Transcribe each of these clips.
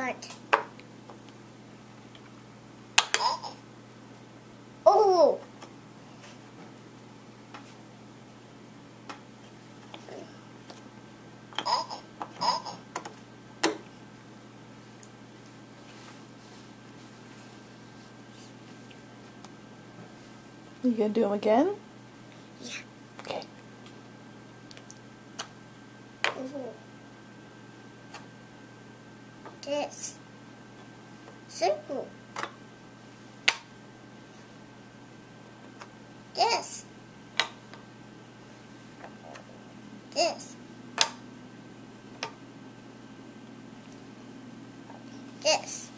good. Oh. You gonna do them again? this Simple. This. This. This.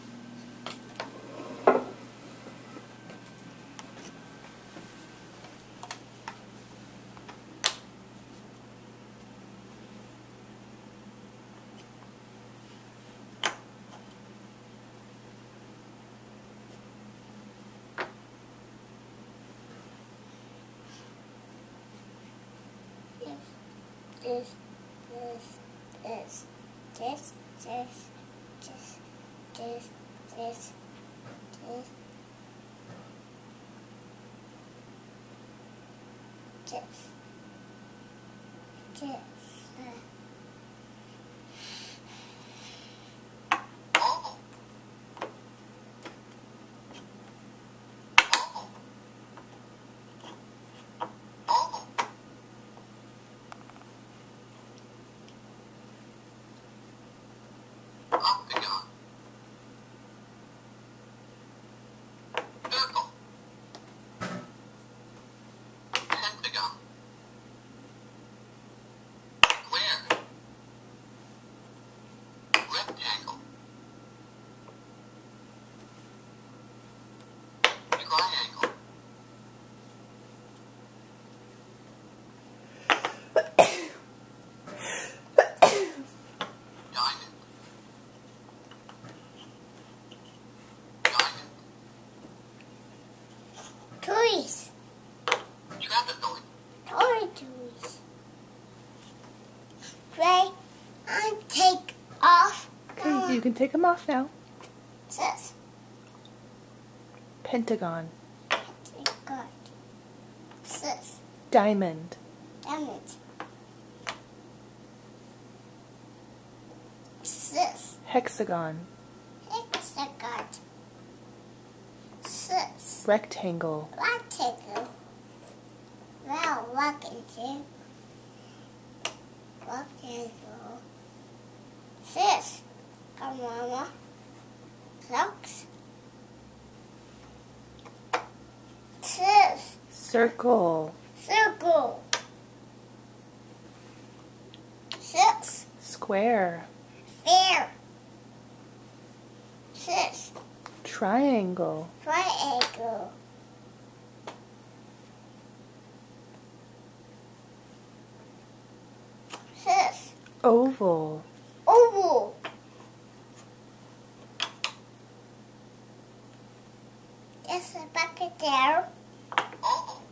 This, this, this, this, this, this, this, this, this, this, this. Octagon. Circle. Pentagon. Square. Rectangle. Triangle. Diamond. Diamond. Toys. Trapezoid. Toy toys. Play and take off. Okay, you can take them off now. This. Pentagon. Diamond. Diamond. Sis. Hexagon. Hexagon. Sis. Rectangle. Rectangle. Well, rectangle. Rectangle. Sis. Come, Mama. Socks. Circle. Circle. Six. Square. Fair. Six. Triangle. Triangle. Six. Oval. Oval. A bucket there. 어?